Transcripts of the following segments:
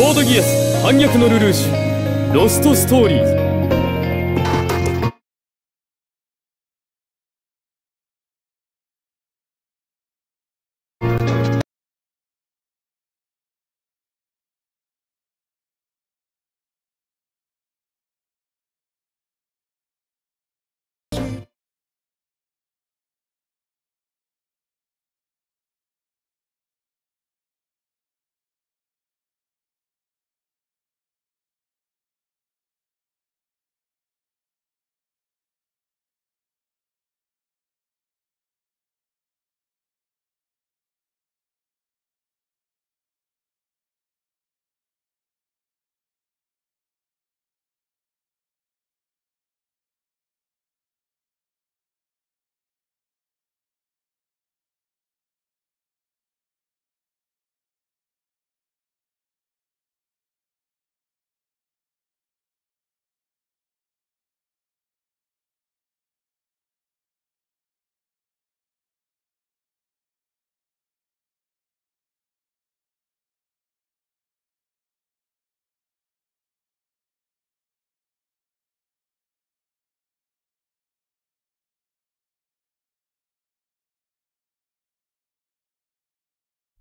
コードギアス反逆のルルーシュ。ロストストーリーズ。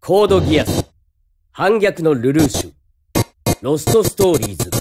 コードギアス反逆のルルーシュロストストーリーズ。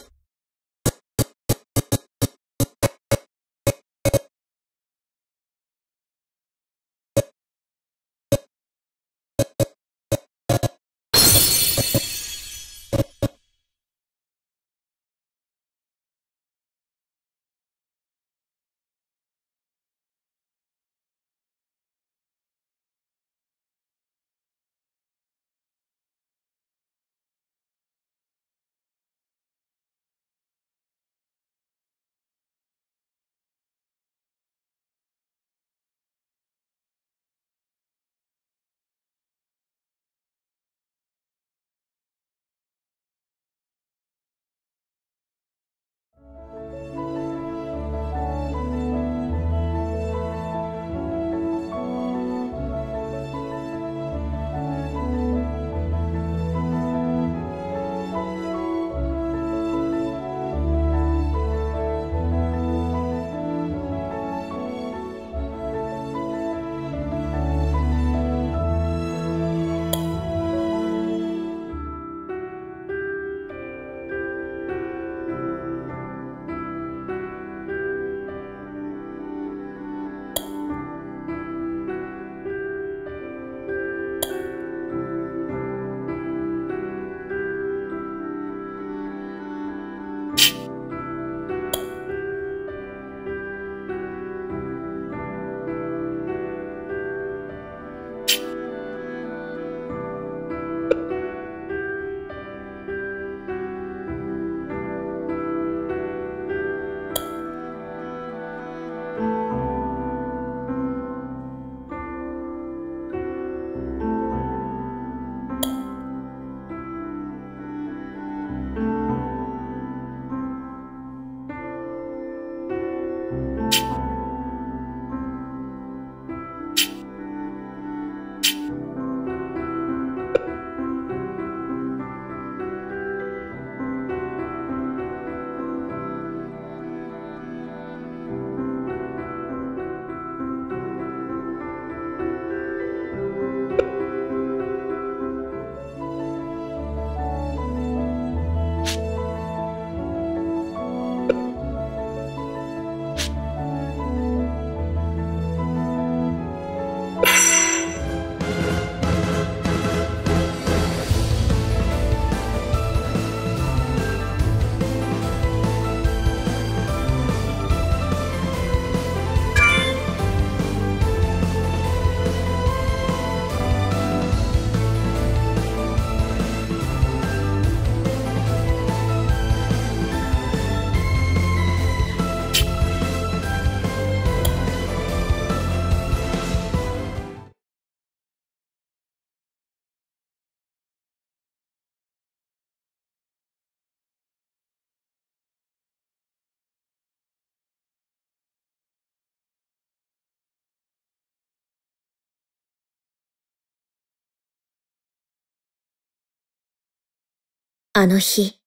あの日、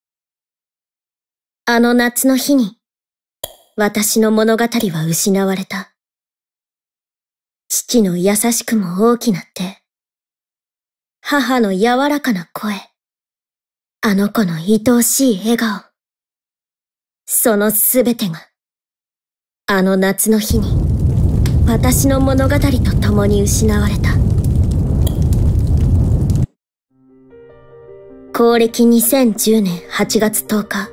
あの夏の日に、私の物語は失われた。父の優しくも大きな手、母の柔らかな声、あの子の愛おしい笑顔。そのすべてが、あの夏の日に、私の物語と共に失われた。公暦2010年8月10日、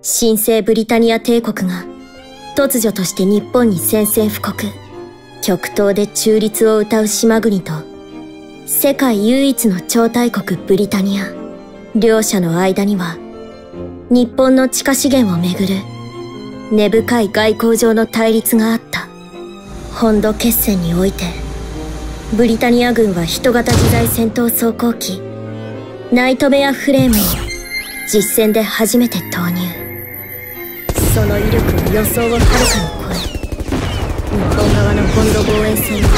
新生ブリタニア帝国が突如として日本に宣戦布告、極東で中立を歌う島国と、世界唯一の超大国ブリタニア、両者の間には、日本の地下資源をめぐる根深い外交上の対立があった。本土決戦において、ブリタニア軍は人型時代戦闘装甲機、ナイトメアフレームを実戦で初めて投入。その威力は予想をはるかに超え、日本側の本土防衛戦は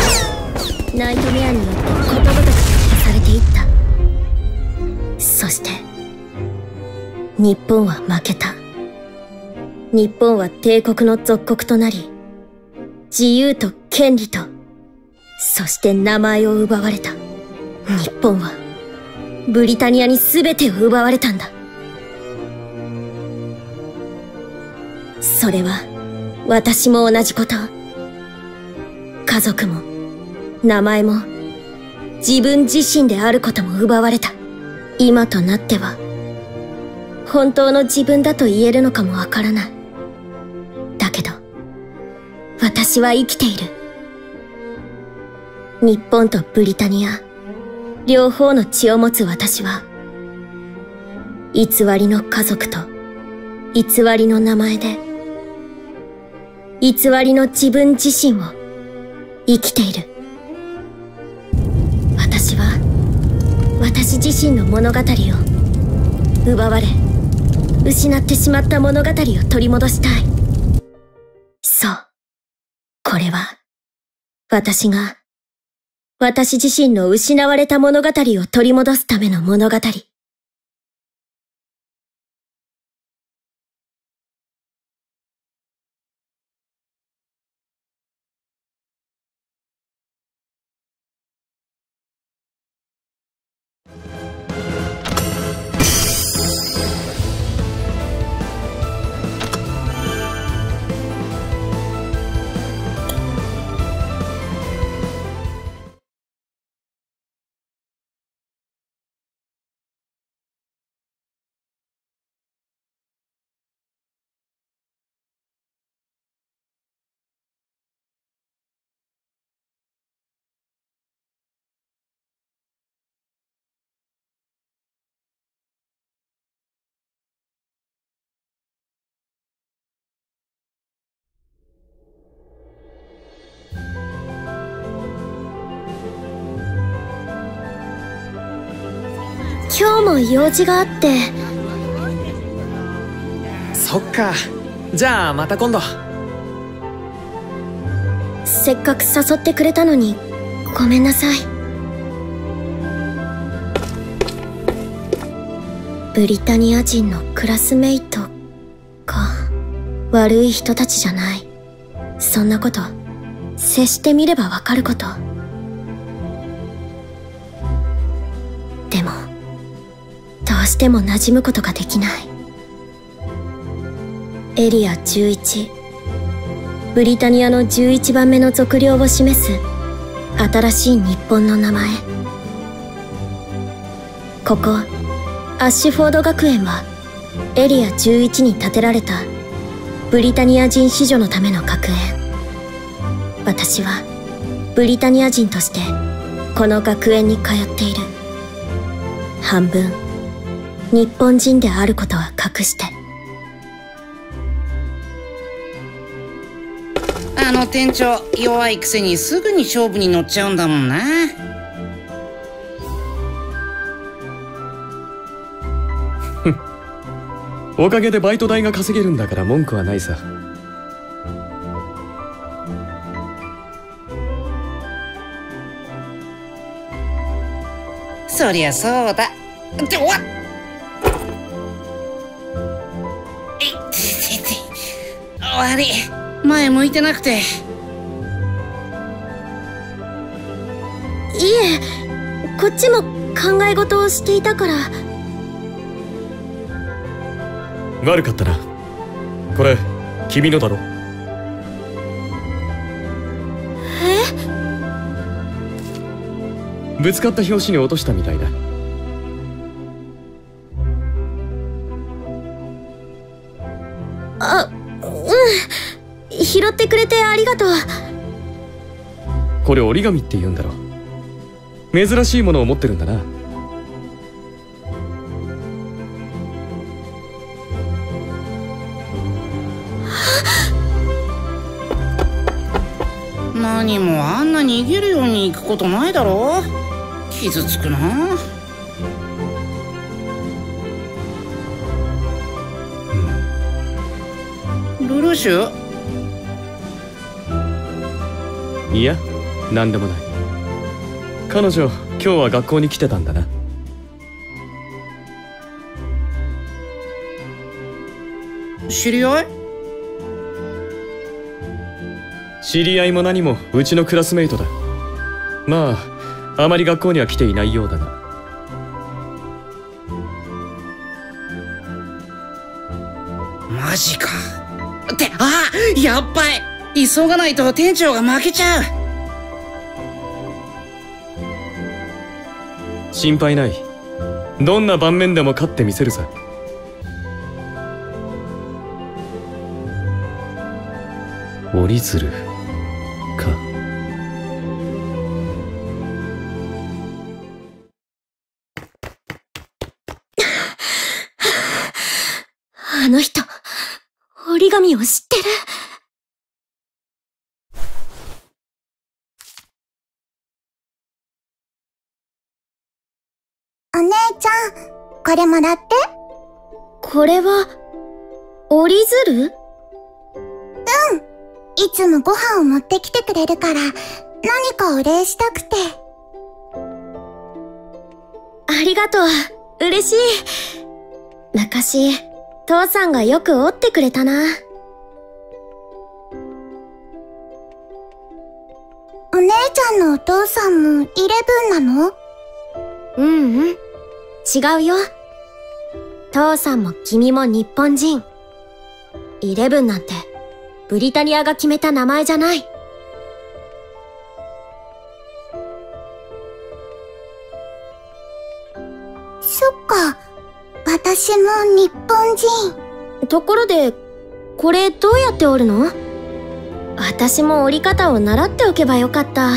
ナイトメアによってことごとく突破されていった。そして日本は負けた。日本は帝国の属国となり自由と権利とそして名前を奪われた。日本はブリタニアに全てを奪われたんだそれは私も同じこと家族も、名前も、自分自身であることも奪われた。今となっては、本当の自分だと言えるのかもわからない。だけど、私は生きている。日本とブリタニア、両方の血を持つ私は、偽りの家族と、偽りの名前で、偽りの自分自身を、生きている。私は私自身の物語を奪われ失ってしまった物語を取り戻したい。そう。これは私が私自身の失われた物語を取り戻すための物語。今日も用事があって。そっか。じゃあまた今度。せっかく誘ってくれたのにごめんなさい。ブリタニア人のクラスメイトか。悪い人たちじゃない。そんなこと接してみればわかることうしても馴染むことができない。エリア11ブリタニアの11番目の測量を示す新しい日本の名前。ここアッシュフォード学園はエリア11に建てられたブリタニア人子女のための学園。私はブリタニア人としてこの学園に通っている。半分。日本人であることは隠して。あの店長弱いくせにすぐに勝負に乗っちゃうんだもんな。おかげでバイト代が稼げるんだから文句はないさ。そりゃそうだ。ってわっ悪い前向いてなくて。いえこっちも考え事をしていたから。悪かったな。これ君のだろ。え？ぶつかった拍子に落としたみたいだ拾ってくれてありがとう。これ折り紙って言うんだろ珍しいものを持ってるんだな。何もあんな逃げるように行くことないだろ。傷つくな。ルルシュいや何でもない。彼女今日は学校に来てたんだな。知り合い？知り合いも何もうちのクラスメイトだ。まああまり学校には来ていないようだがマジか。ってあやっばい急がないと店長が負けちゃう。心配ない。どんな盤面でも勝ってみせるさ。折り鶴か。あの人折り紙を知ってる姉ちゃん、これもらって。これは折り鶴？いつもご飯を持ってきてくれるから、何かお礼したくて。ありがとう。嬉しい。昔父さんがよく折ってくれたな。お姉ちゃんのお父さんもイレブンなの？うんうん違うよ。父さんも君も日本人。イレブンなんてブリタニアが決めた名前じゃない。そっか。私も日本人。ところでこれどうやって折るの？私も折り方を習っておけばよかった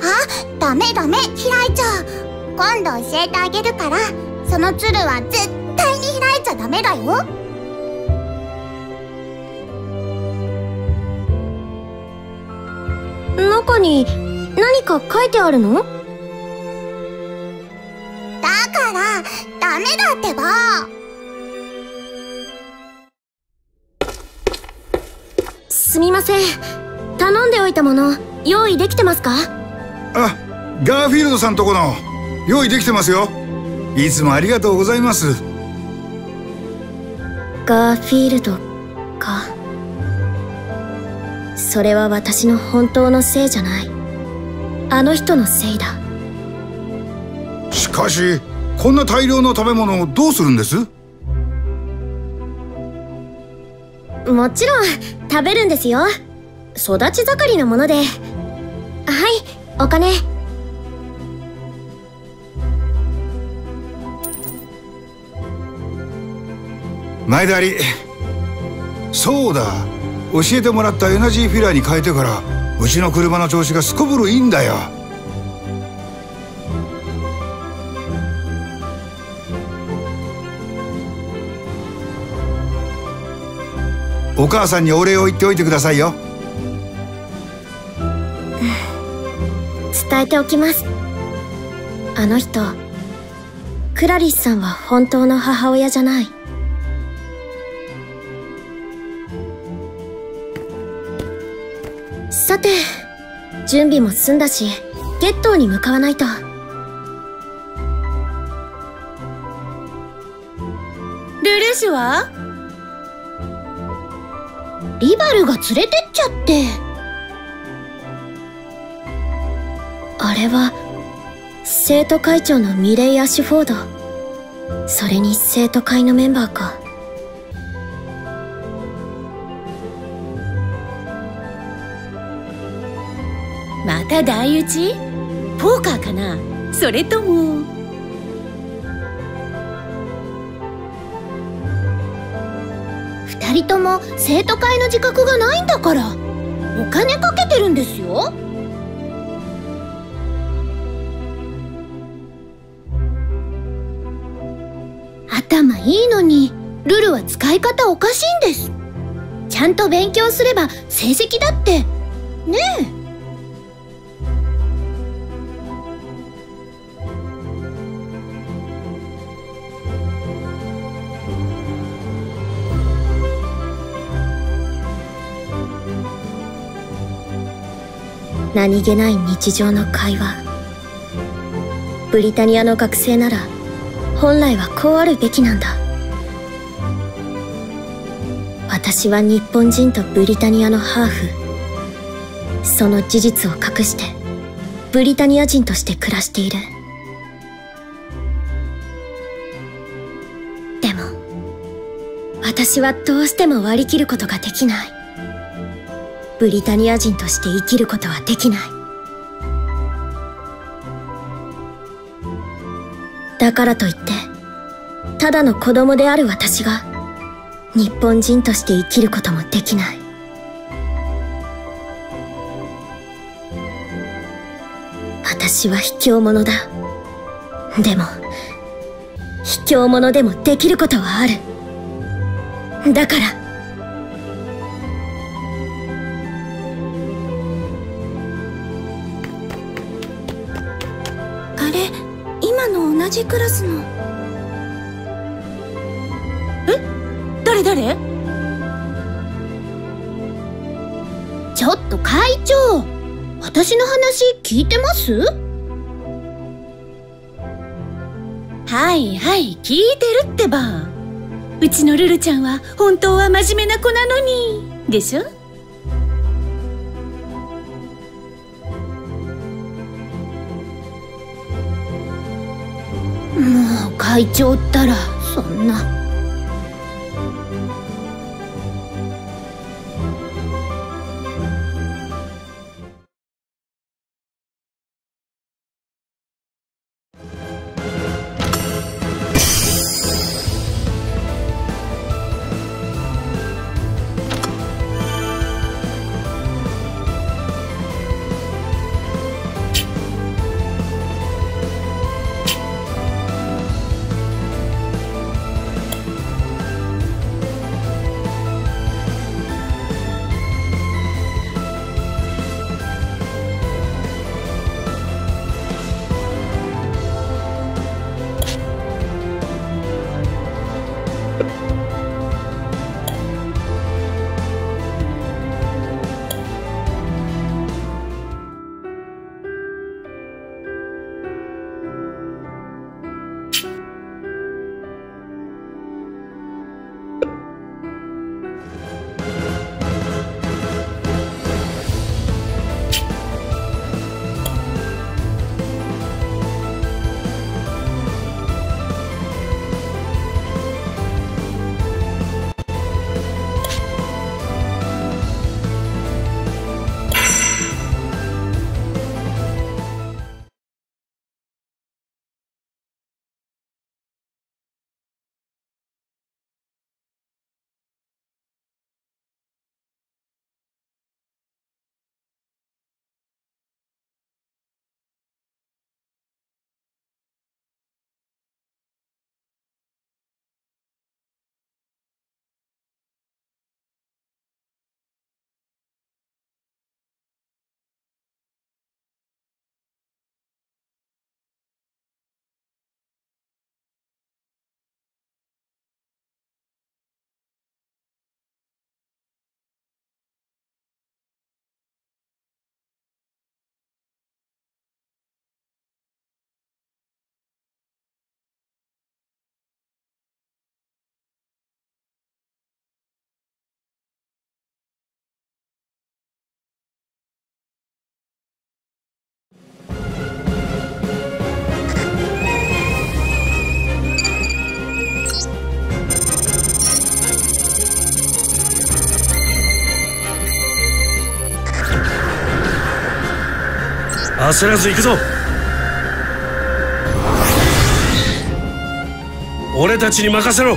あ、ダメダメ、開いちゃう。今度教えてあげるから、その鶴は絶対に開いちゃダメだよ。中に何か書いてあるの？だから、ダメだってば。すみません頼んでおいたもの用意できてますか？あガーフィールドさんとこの用意できてますよ。いつもありがとうございます。ガーフィールドか。それは私の本当のせいじゃない。あの人のせいだ。しかしこんな大量の食べ物をどうするんです？もちろん食べるんですよ。育ち盛りのもので。はいお金。前田り。そうだ。教えてもらったエナジーフィラーに変えてからうちの車の調子がすこぶるいいんだよ。お母さんにお礼を言っておいてくださいよ。伝えておきます。あの人クラリスさんは本当の母親じゃない。さて準備も済んだしゲットーに向かわないと。ルルシュは？リバルが連れてっちゃって。れは、生徒会長のミレイ・アッシュフォード。それに生徒会のメンバーか。また大打ち？ポーカーかな？それとも二人とも生徒会の自覚がないんだから。お金かけてるんですよ。いいのに、ルルは使い方おかしいんです。ちゃんと勉強すれば成績だって、ねえ。何気ない日常の会話ブリタニアの学生なら本来はこうあるべきなんだ。私は日本人とブリタニアのハーフ。その事実を隠してブリタニア人として暮らしている。でも私はどうしても割り切ることができない。ブリタニア人として生きることはできない。だからといってただの子供である私が日本人として生きることもできない。私は卑怯者だ。でも卑怯者でもできることはある。だからあれ今の同じクラスの誰？ちょっと会長私の話聞いてます？はいはい聞いてるってば。うちのルルちゃんは本当は真面目な子なのに。でしょ？もう会長ったらそんな。焦らず行くぞ。俺たちに任せろ。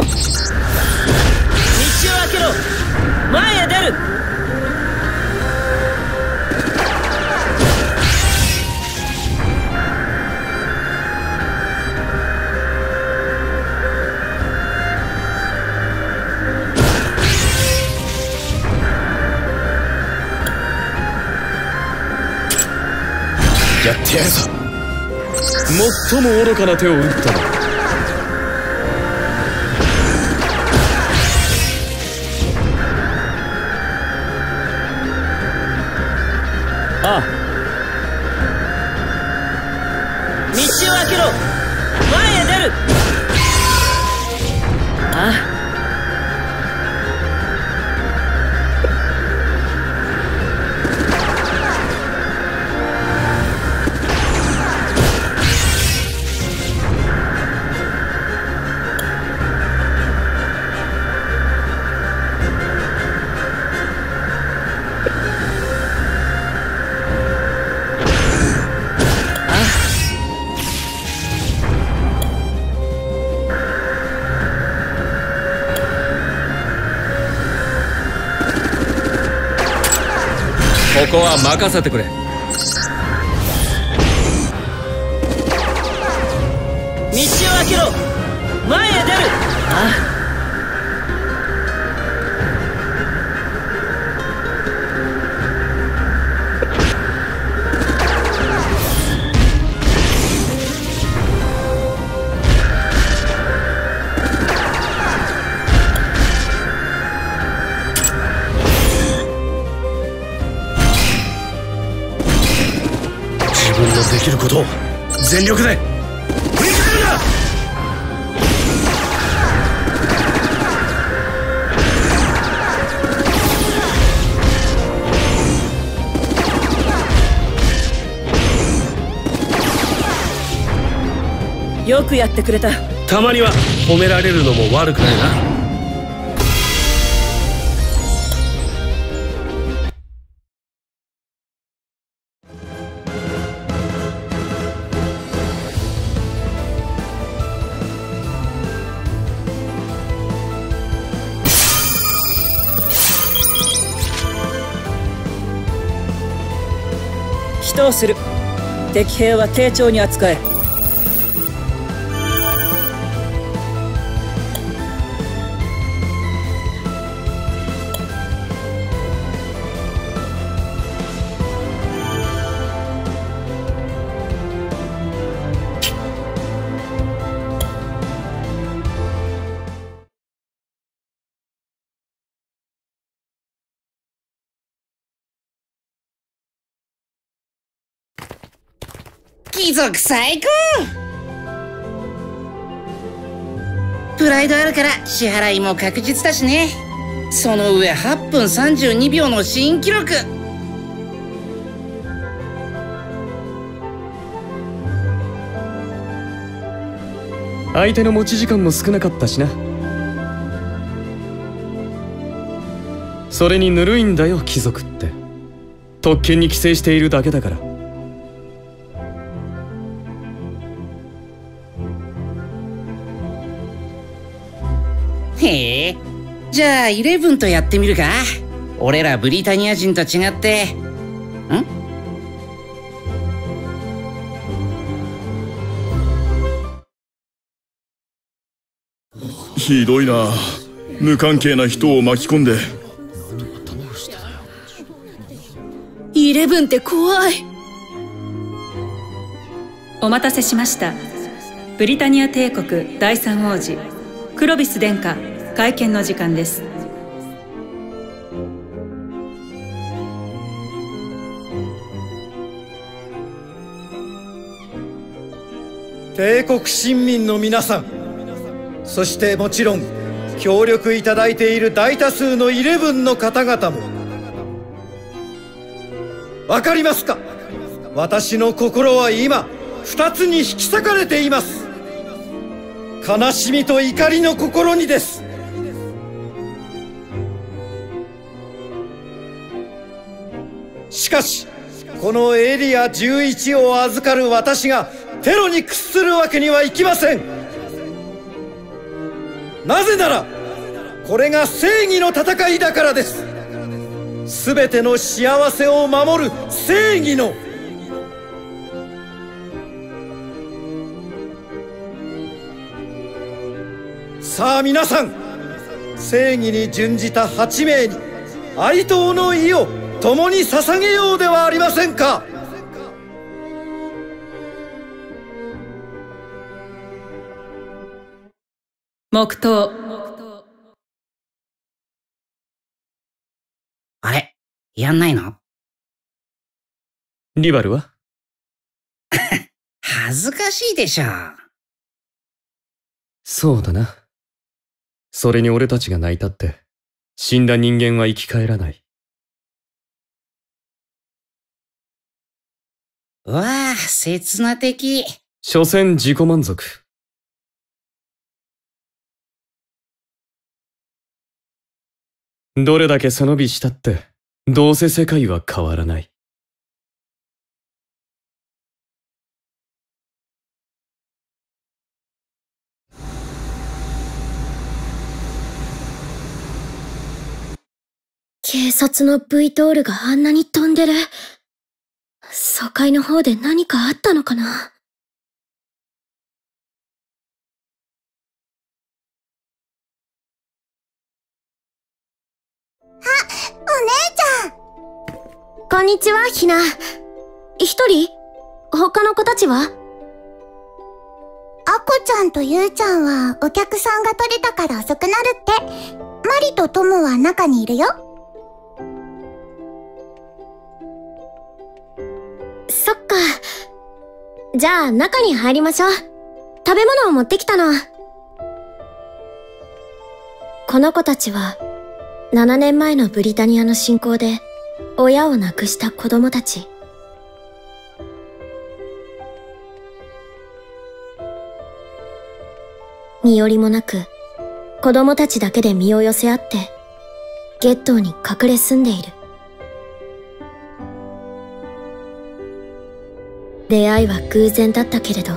道を開けろ。前へ出る。やってやるぞ。最も愚かな手を打ったなこは任せてくれ。力で。振り切るんだよくやってくれた。たまには褒められるのも悪くないな倒する？敵兵は丁重に扱え。族最高。プライドあるから支払いも確実だしね。その上8分32秒の新記録。相手の持ち時間も少なかったしな。それにぬるいんだよ貴族って。特権に寄生しているだけだから。へえ。じゃあイレブンとやってみるか。俺らブリタニア人と違って。ん？ひどいな。無関係な人を巻き込んで。イレブンって怖い。お待たせしました。ブリタニア帝国第三王子クロビス殿下会見の時間です。帝国臣民の皆さんそしてもちろん協力いただいている大多数のイレブンの方々もわかりますか？私の心は今二つに引き裂かれています。悲しみと怒りの心にです。しかしこのエリア11を預かる私がテロに屈するわけにはいきません。なぜならこれが正義の戦いだからです。全ての幸せを守る正義のさあ皆さん正義に準じた8名に哀悼の意を共に捧げようではありませんか。黙祷。あれ？やんないの？リバルは？恥ずかしいでしょ。そうだな。それに俺たちが泣いたって、死んだ人間は生き返らない。うわあ、刹那的。所詮自己満足。どれだけ背伸びしたって、どうせ世界は変わらない。警察の V トールがあんなに飛んでる。疎開の方で何かあったのかな？あお姉ちゃんこんにちは、ひな。一人？他の子たちは？アコちゃんとユウちゃんはお客さんが取れたから遅くなるって。マリとトモは中にいるよ。じゃあ中に入りましょう。食べ物を持ってきたの。この子たちは、7年前のブリタニアの侵攻で、親を亡くした子供たち。身寄りもなく、子供たちだけで身を寄せ合って、ゲットーに隠れ住んでいる。出会いは偶然だったけれど、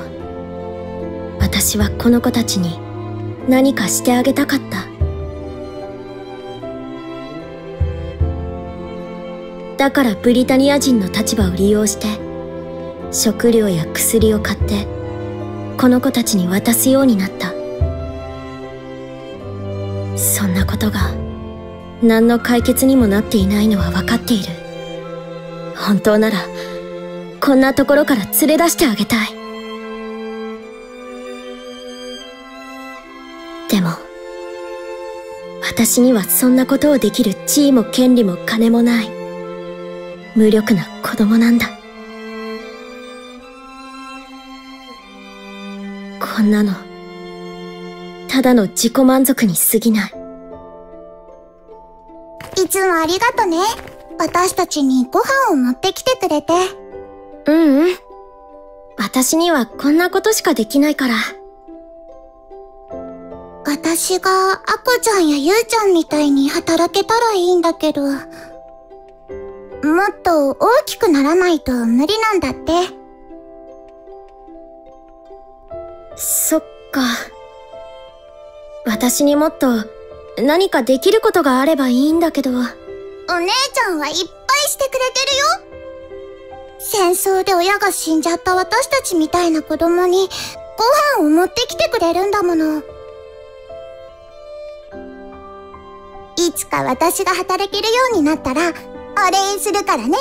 私はこの子たちに何かしてあげたかった。だからブリタニア人の立場を利用して、食料や薬を買って、この子たちに渡すようになった。そんなことが、何の解決にもなっていないのは分かっている。本当なら、こんなところから連れ出してあげたい。でも、私にはそんなことをできる地位も権利も金もない。無力な子供なんだ。こんなの、ただの自己満足に過ぎない。いつもありがとね。私たちにご飯を持ってきてくれて。ううん。私にはこんなことしかできないから。私がアコちゃんやユウちゃんみたいに働けたらいいんだけど。もっと大きくならないと無理なんだって。そっか。私にもっと何かできることがあればいいんだけど。お姉ちゃんはいっぱいしてくれてるよ。戦争で親が死んじゃった私たちみたいな子供にご飯を持ってきてくれるんだもの。いつか私が働けるようになったらお礼するからね。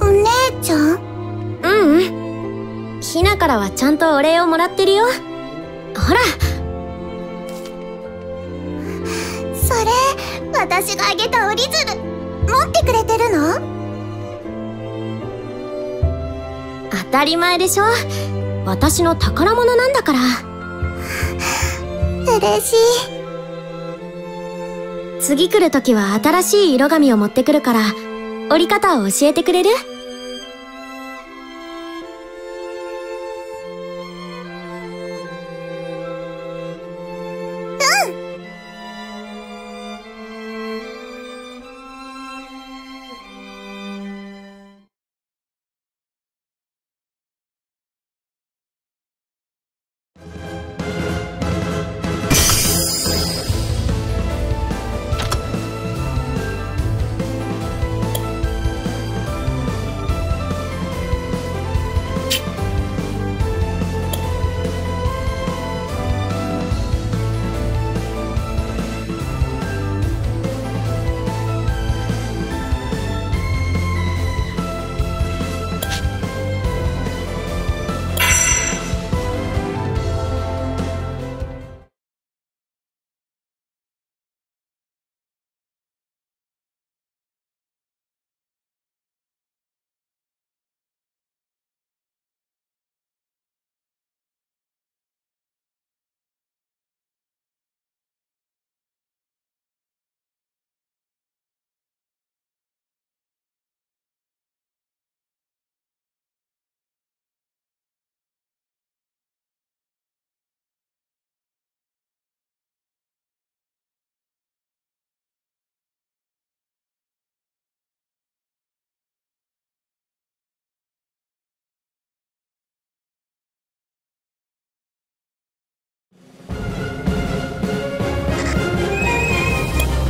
お姉ちゃん？うんうん。ひなからはちゃんとお礼をもらってるよ。ほら。それ、私があげた折り鶴、持ってくれてるの？当たり前でしょ。私の宝物なんだから。嬉しい。次来る時は新しい色紙を持ってくるから折り方を教えてくれる？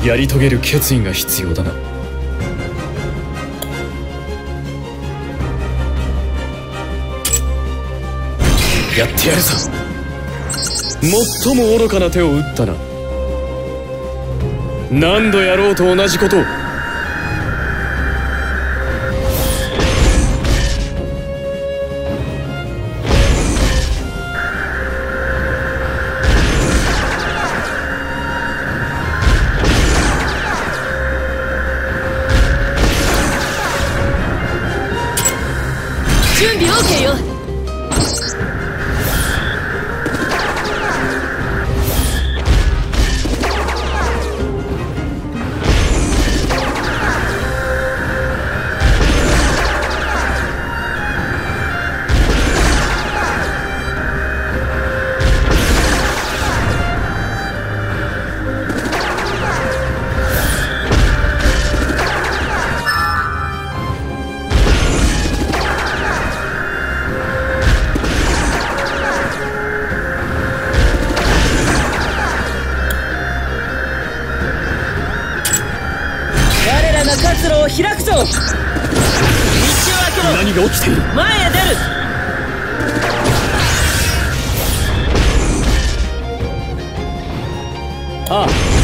やり遂げる決意が必要だな。やってやるぞ。最も愚かな手を打ったな。何度やろうと同じことを。が起きている。前へ出る。ああ。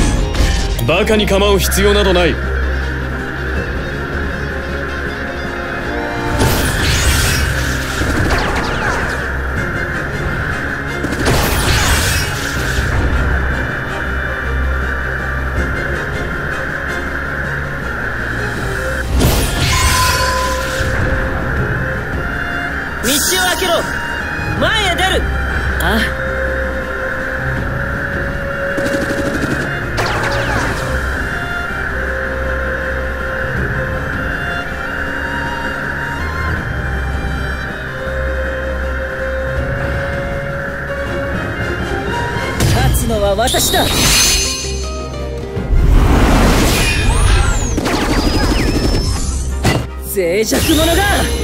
バカに構う必要などない私だ。脆弱者が。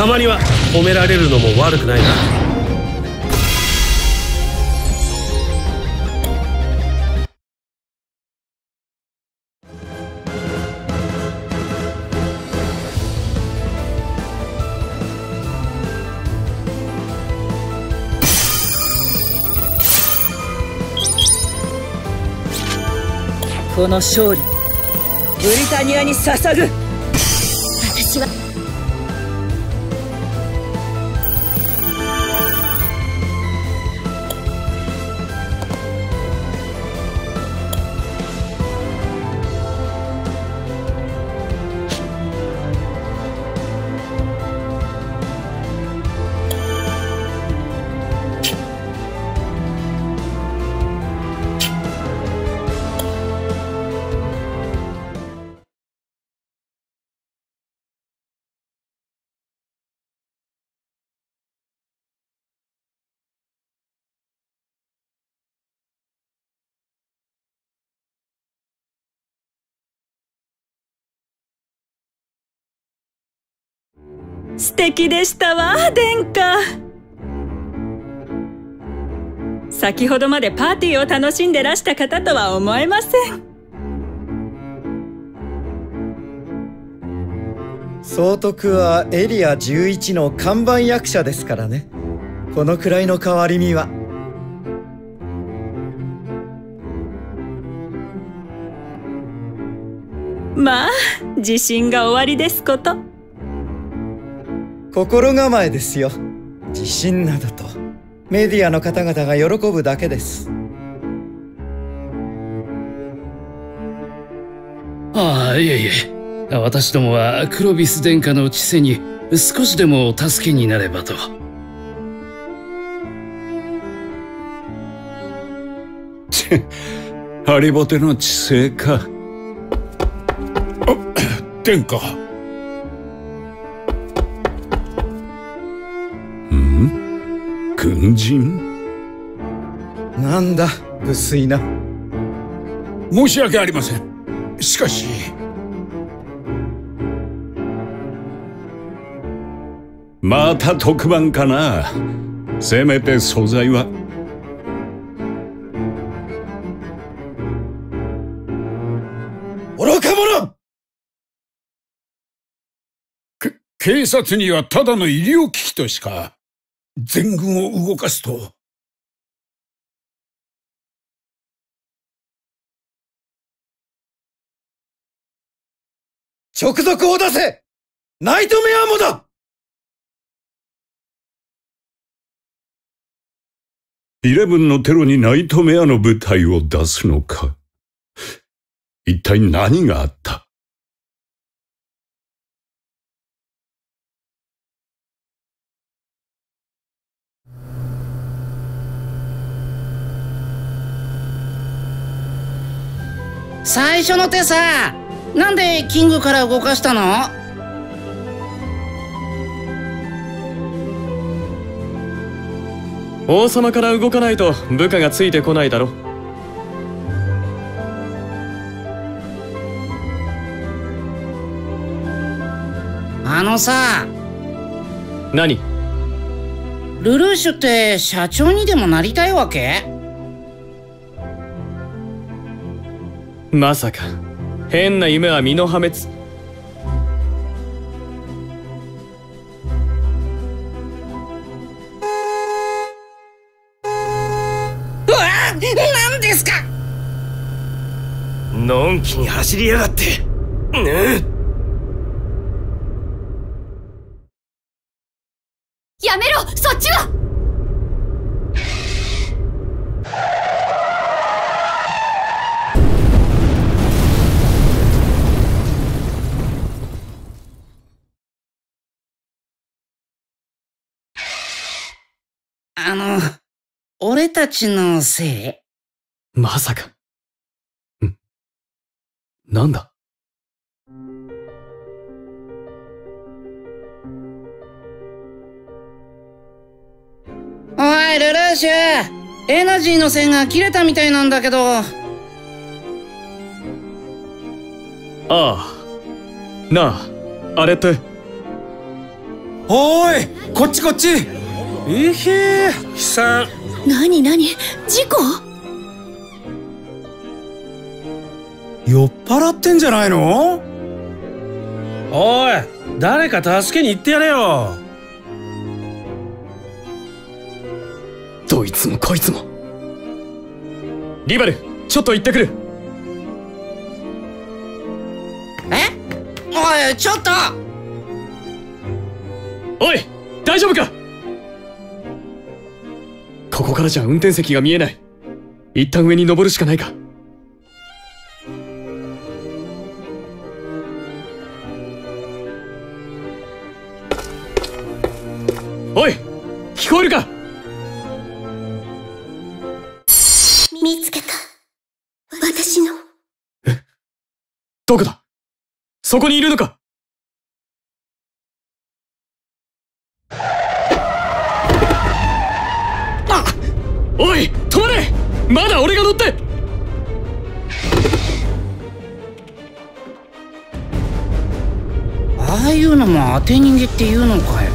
たまには褒められるのも悪くないな。この勝利ブリタニアに捧ぐ素敵でしたわ殿下。先ほどまでパーティーを楽しんでらした方とは思えません。総督はエリア11の看板役者ですからね。このくらいの変わり身は。まあ自信が終わりですこと心構えですよ。自信などと。メディアの方々が喜ぶだけです。ああいえいえ。私どもはクロビス殿下の治世に少しでも助けになればと。ハリボテの治世か。殿下軍人？なんだ無粋な。申し訳ありません。しかしまた特番かな。せめて素材は。愚か者！警察にはただの医療機器としか全軍を動かすと。直属を出せ。ナイトメアもだ。イレブンのテロにナイトメアの部隊を出すのか。一体何があった？最初の手さなんでキングから動かしたの？王様から動かないと部下がついてこないだろ。あのさ何？ルルーシュって社長にでもなりたいわけ？まさか。変な夢は身の破滅。うわ何ですか？のんきに走りやがって。ねやめろそっちはあの俺たちのせい？まさか。ん。なんだ？おいルルーシュ！エナジーの線が切れたみたいなんだけど。ああ。なああれって？おーいこっちこっち。えへえ悲惨何何？事故？酔っ払ってんじゃないの？おい誰か助けに行ってやれよ。どいつもこいつも。リバルちょっと行ってくる。え？おいちょっと！おい大丈夫か？ここからじゃ運転席が見えない。一旦上に登るしかないか。おい聞こえるか？見つけた。私の。どこだ？そこにいるのか？て逃げっていうのかよ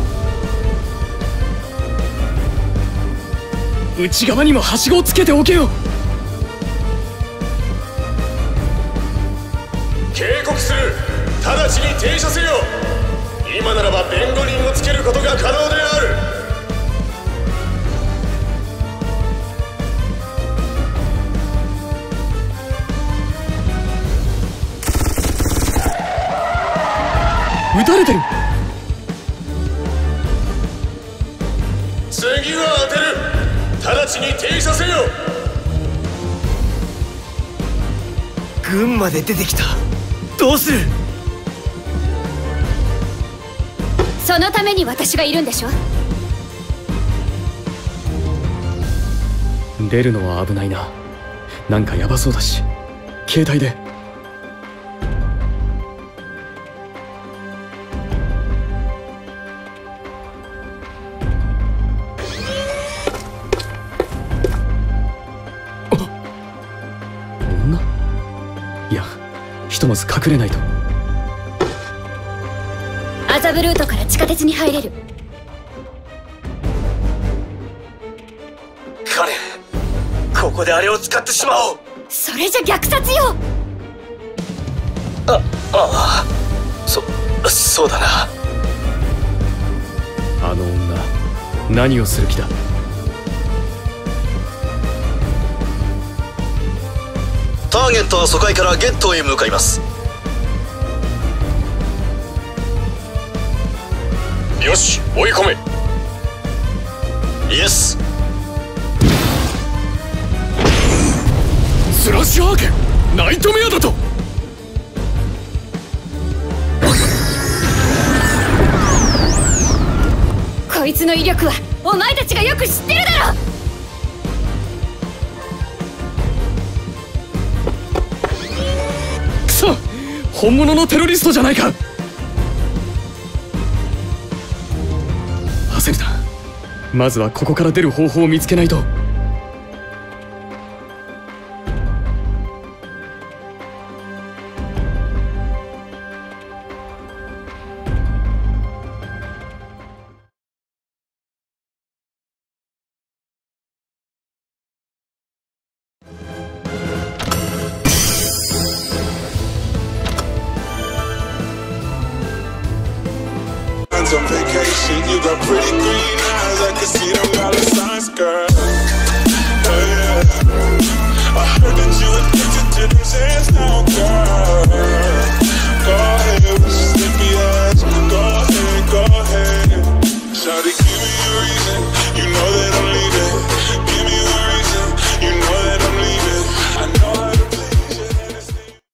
内側にもはしごをつけておけよ。警告する。直ちに停車せよ。今ならば弁護人をつけることが可能である。撃たれてる群馬で出てきた。どうする？そのために私がいるんでしょ？出るのは危ないな。なんかヤバそうだし。携帯で隠れないと。麻布ルートから地下鉄に入れる。カレンここであれを使ってしまおう。それじゃ虐殺よ。あああ。そそうだな。あの女何をする気だ？ターゲットは疎開からゲットへ向かいますよし追い込め。イエス。スラッシュハーケンナイトメアだと。こいつの威力はお前たちがよく知ってるだろ！くそ本物のテロリストじゃないかまずはここから出る方法を見つけないと。